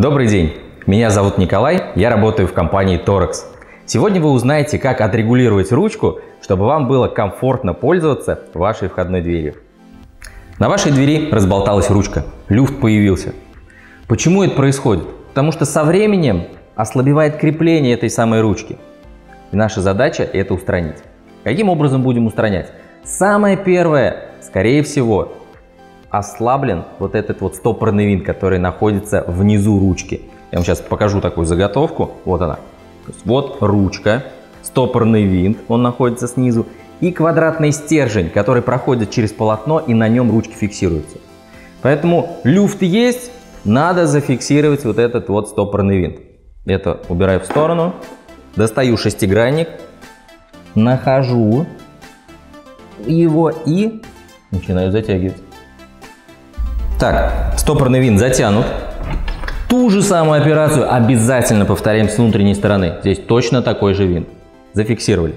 Добрый день, меня зовут Николай, я работаю в компании Torex. Сегодня вы узнаете, как отрегулировать ручку, чтобы вам было комфортно пользоваться вашей входной дверью. На вашей двери разболталась ручка, люфт появился. Почему это происходит? Потому что со временем ослабевает крепление этой самой ручки. И наша задача это устранить. Каким образом будем устранять? Самое первое, скорее всего, ослаблен вот этот вот стопорный винт, который находится внизу ручки. Я вам сейчас покажу такую заготовку. Вот она. Вот ручка, стопорный винт, он находится снизу, и квадратный стержень, который проходит через полотно и на нем ручки фиксируются. Поэтому люфт есть, надо зафиксировать вот этот вот стопорный винт. Это убираю в сторону, достаю шестигранник, нахожу его и начинаю затягивать. Так, стопорный винт затянут. Ту же самую операцию обязательно повторяем с внутренней стороны. Здесь точно такой же винт. Зафиксировали.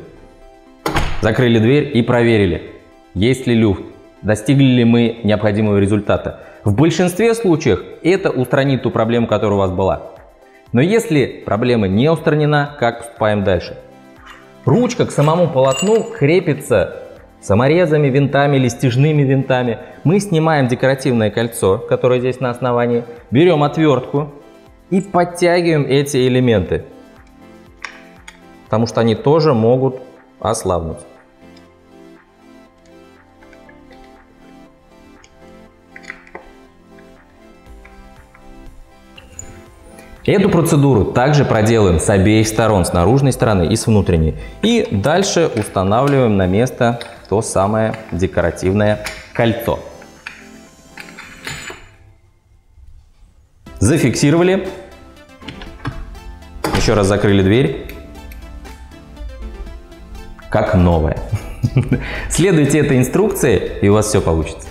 Закрыли дверь и проверили, есть ли люфт, достигли ли мы необходимого результата. В большинстве случаев это устранит ту проблему, которая у вас была. Но если проблема не устранена, как поступаем дальше? Ручка к самому полотну крепится саморезами, винтами или стяжными винтами. Мы снимаем декоративное кольцо, которое здесь на основании, берем отвертку и подтягиваем эти элементы, потому что они тоже могут ослабнуть. Эту процедуру также проделаем с обеих сторон, с наружной стороны и с внутренней. И дальше устанавливаем на место то самое декоративное кольцо. Зафиксировали. Еще раз закрыли дверь. Как новая. Следуйте этой инструкции, и у вас все получится.